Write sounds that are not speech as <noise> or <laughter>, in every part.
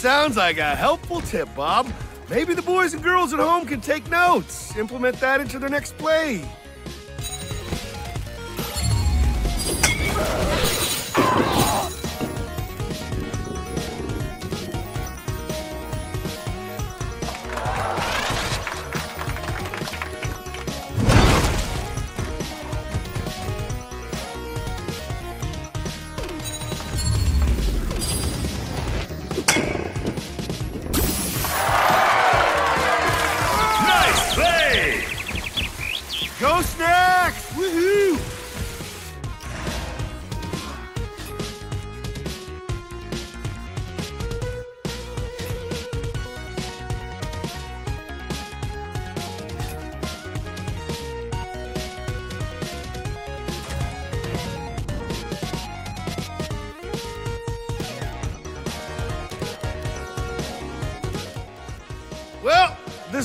sounds like a helpful tip, Bob. Maybe the boys and girls at home can take notes, implement that into their next play.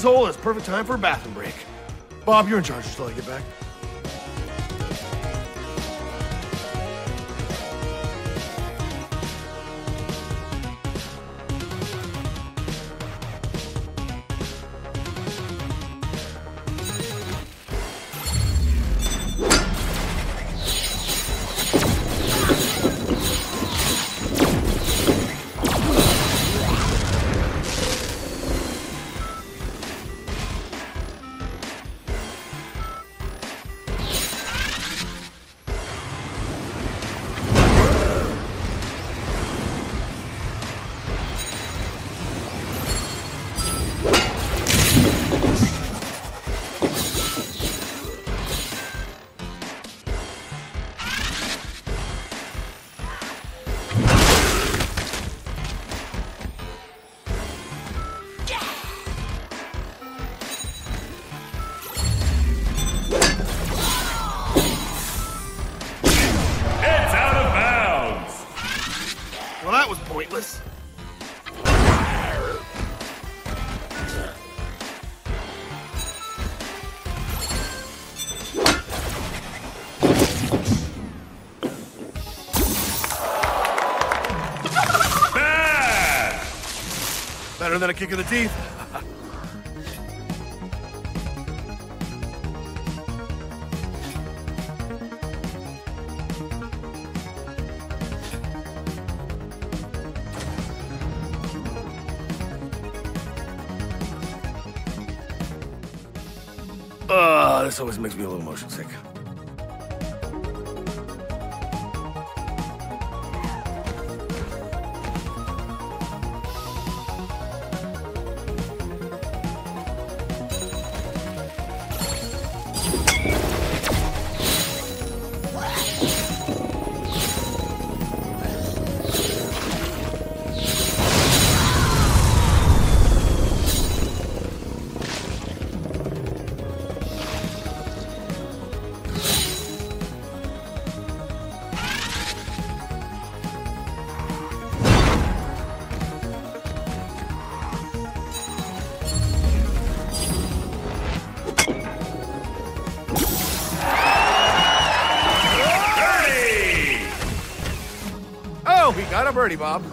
Is perfect time for a bathroom break. Bob, you're in charge until I get back. That was pointless. Better than a kick in the teeth. This always makes me a little motion sick. Birdie, Bob.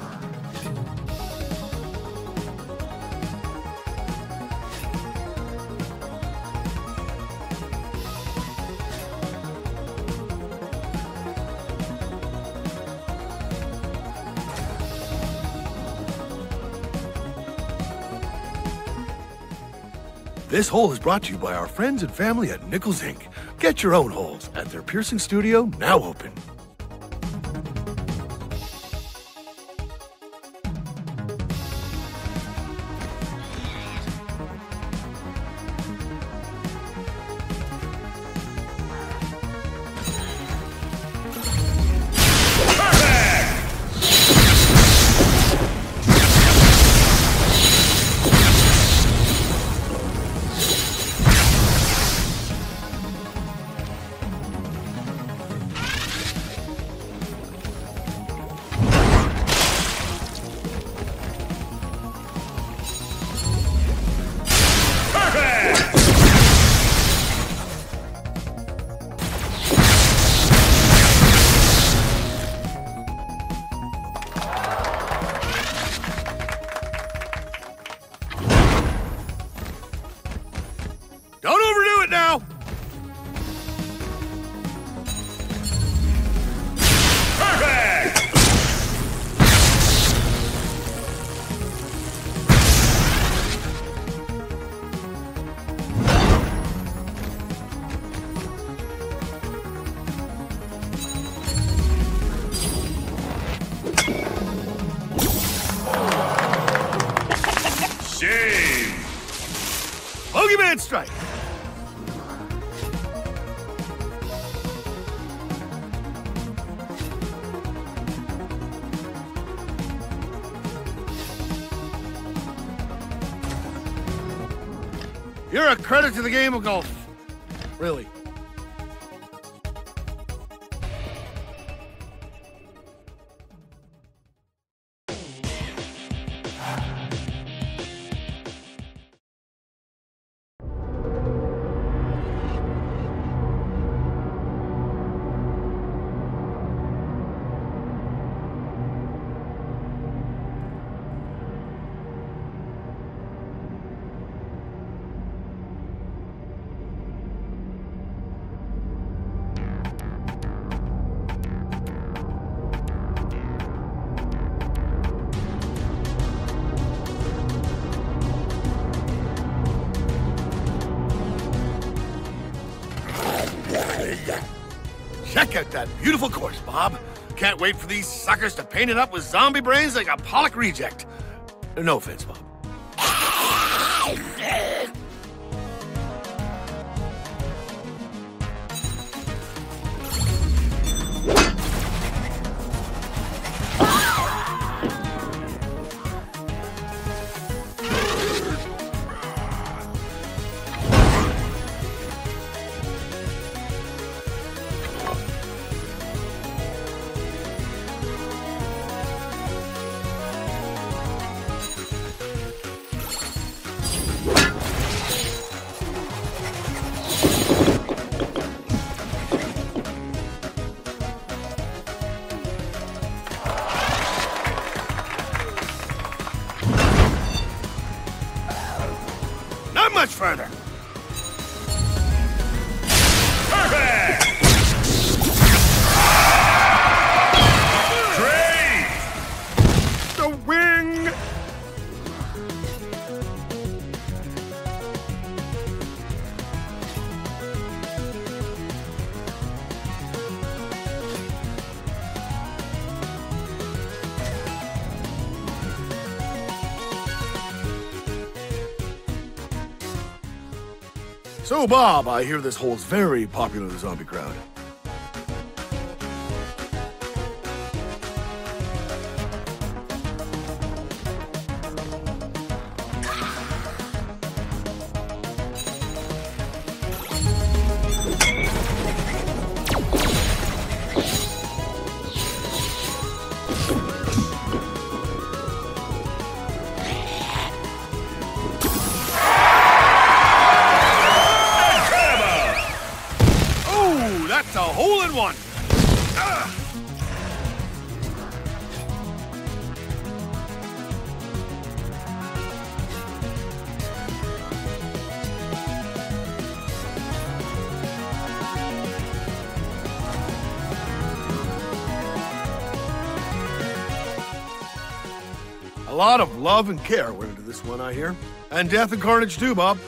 This hole is brought to you by our friends and family at Nichols Inc. Get your own holes at their piercing studio, now open. Credit to the game of golf. Really. That beautiful course, Bob. Can't wait for these suckers to paint it up with zombie brains like a Pollock reject. No offense, Bob. So, Bob, I hear this hole's very popular with the zombie crowd. Love and care went into this one, I hear. And death and carnage too, Bob.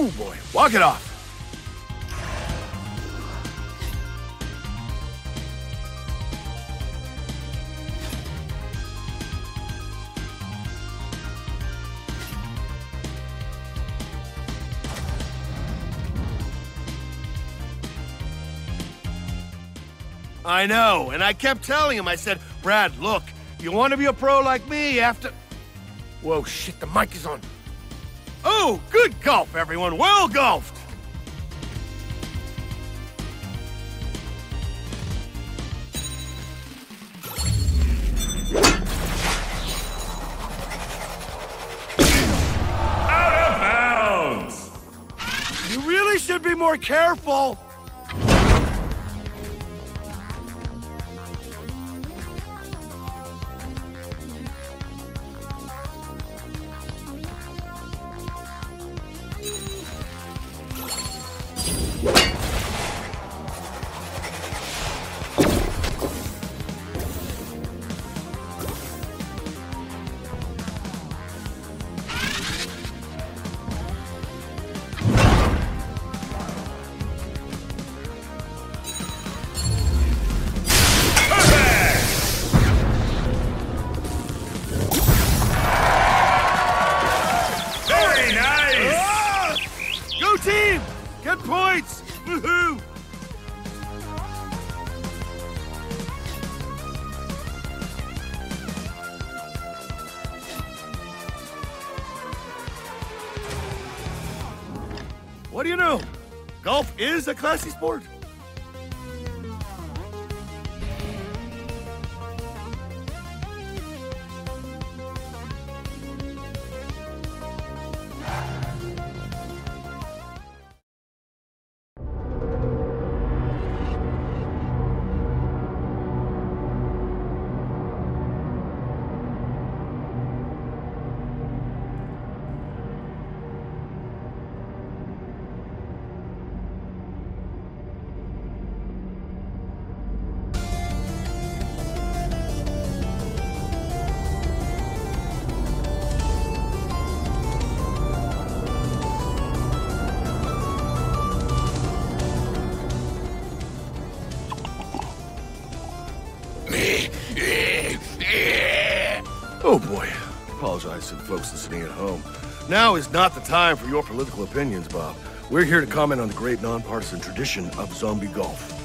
Oh boy, walk it off. I know, and I kept telling him, I said, Brad, look, you want to be a pro like me after... Whoa, shit, the mic is on. Oh, good golf, everyone. Well golfed. Out of bounds! You really should be more careful. Is a classy sport. Folks listening at home. Now is not the time for your political opinions, Bob. We're here to comment on the great nonpartisan tradition of zombie golf.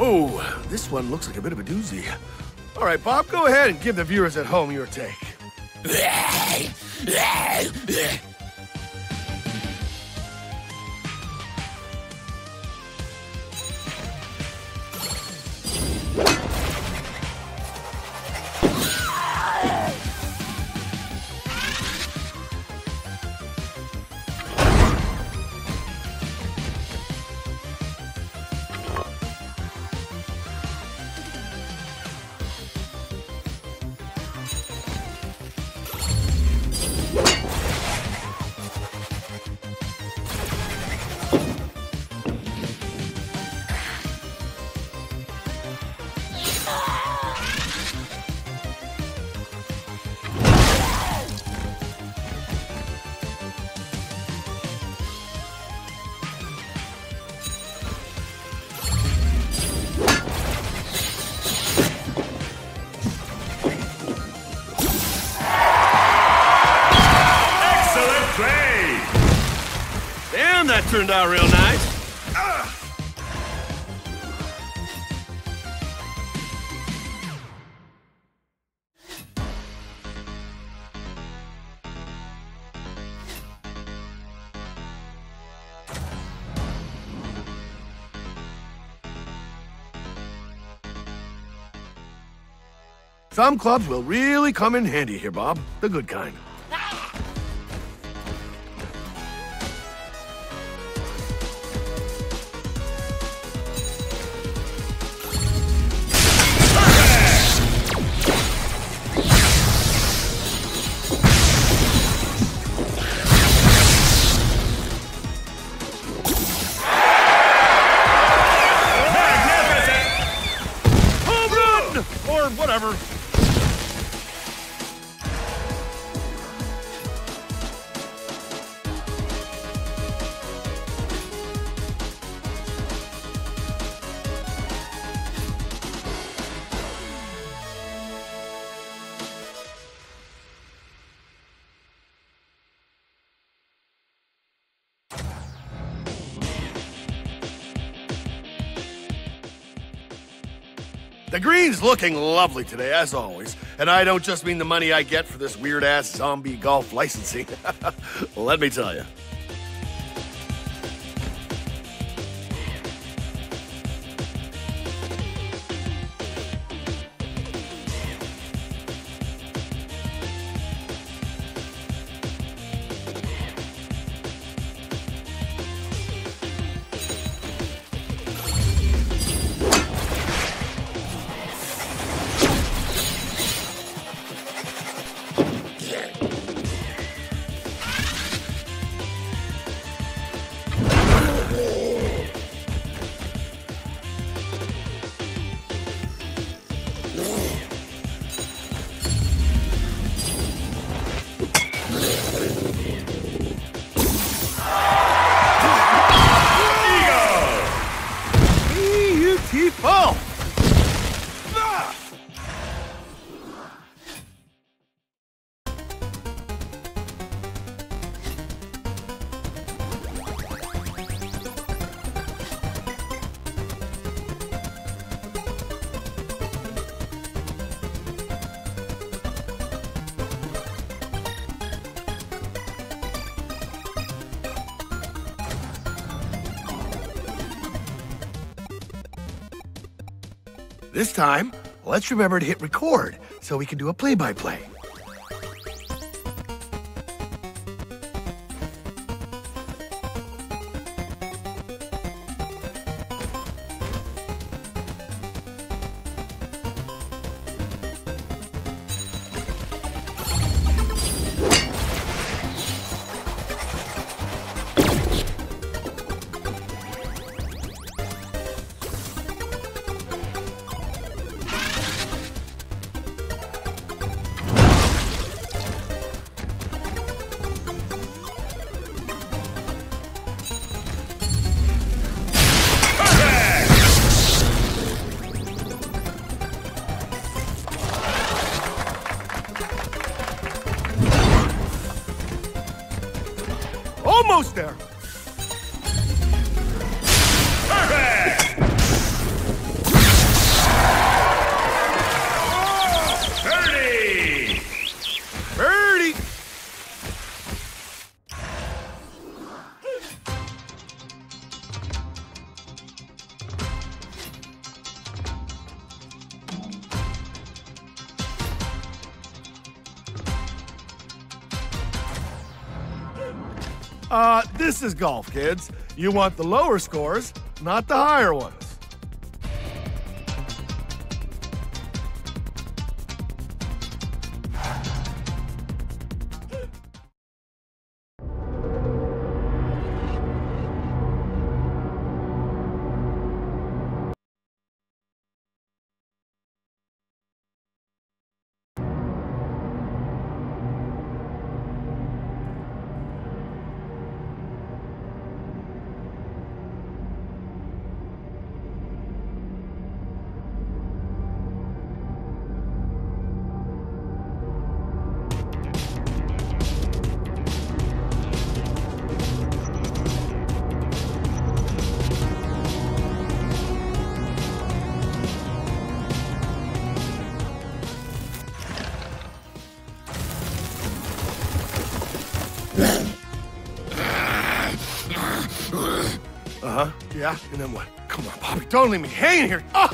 Whoa, this one looks like a bit of a doozy. All right, Bob, go ahead and give the viewers at home your take. <laughs> turned out real nice. Some clubs will really come in handy here, Bob. The good kind. The green's looking lovely today, as always. And I don't just mean the money I get for this weird ass zombie golf licensing. <laughs> Let me tell you. This time, let's remember to hit record so we can do a play is golf, kids. You want the lower scores, not the higher ones. Then what? Come on, Bobby, don't leave me hanging here. Oh,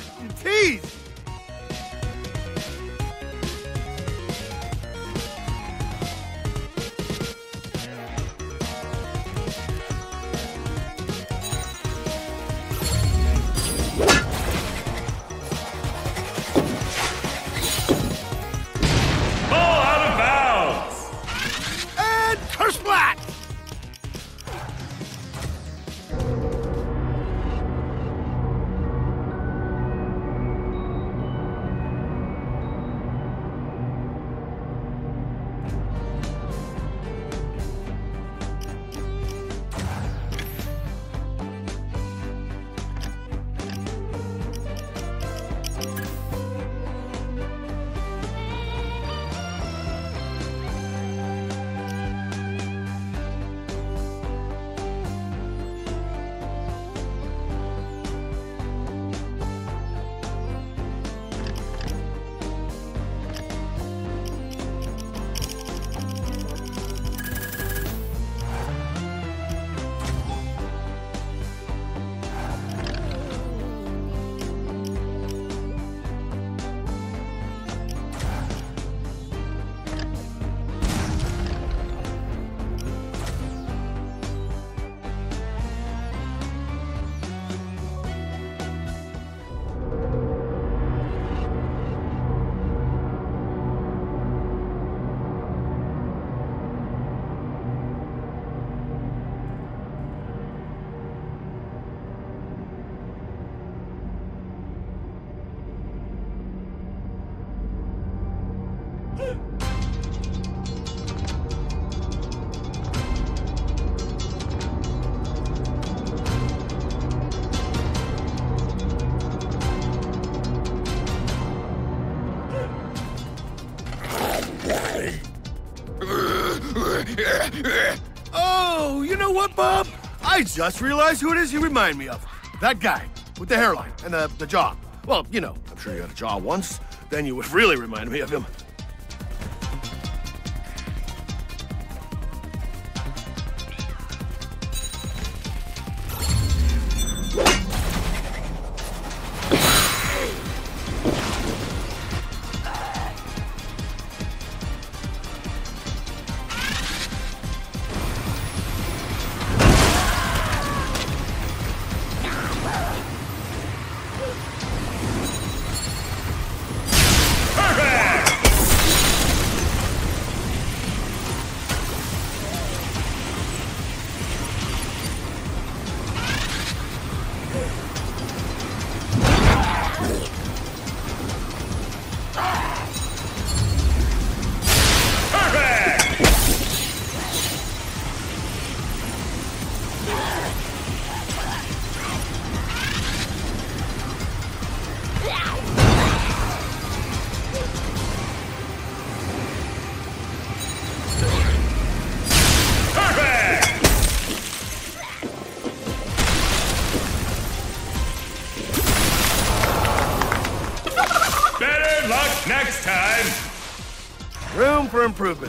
<laughs> Oh, you know what, Bob? I just realized who it is you remind me of. That guy with the hairline and the, the jaw. Well, you know, I'm sure you had a jaw once. Then you would <laughs> really remind me of him.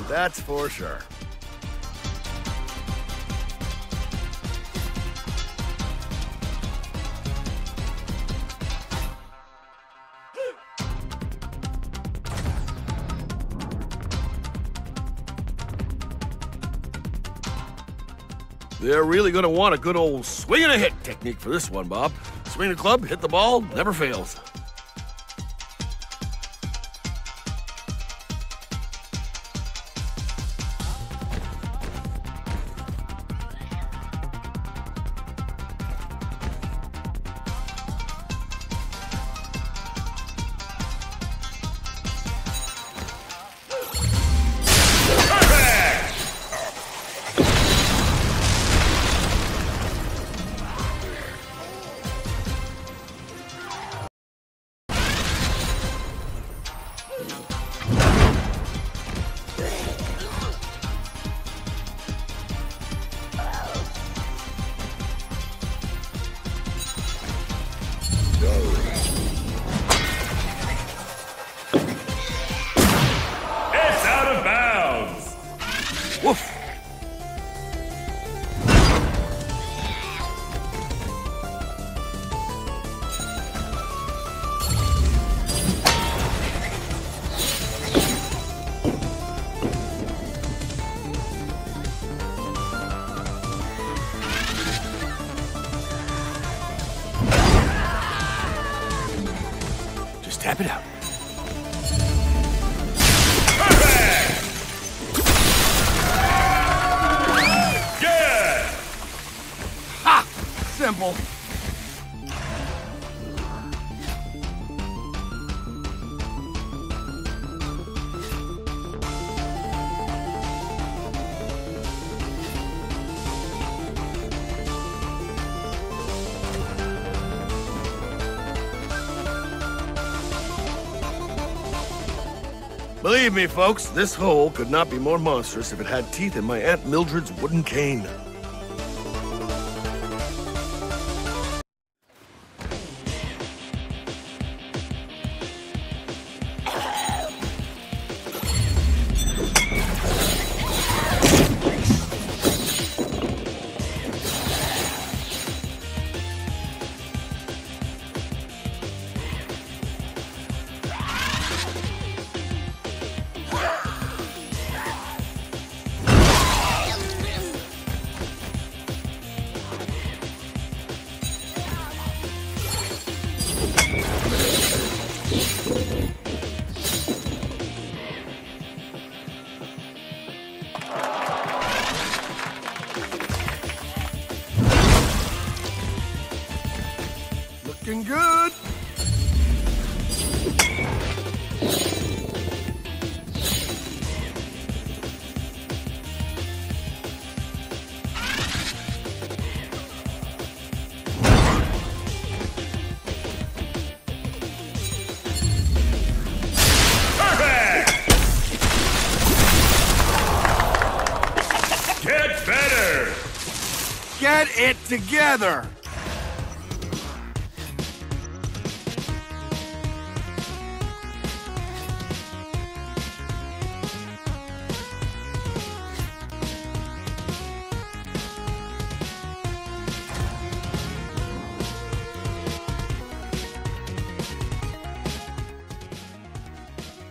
That's for sure. They're really going to want a good old swing and a hit technique for this one, Bob. Swing the club, hit the ball, never fails. Believe me, folks, this hole could not be more monstrous if it had teeth in my Aunt Mildred's wooden cane. Get it together.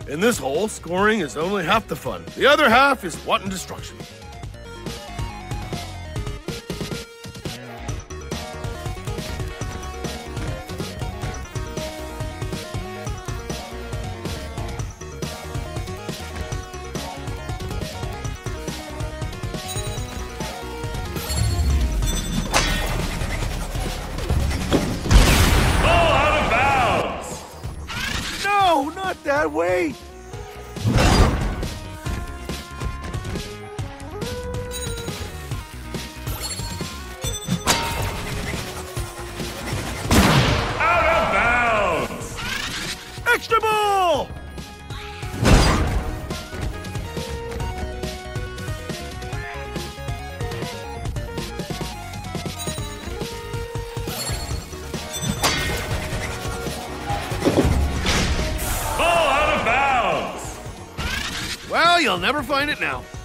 In this hole, scoring is only half the fun. The other half is wanton destruction. That way. Never find it now.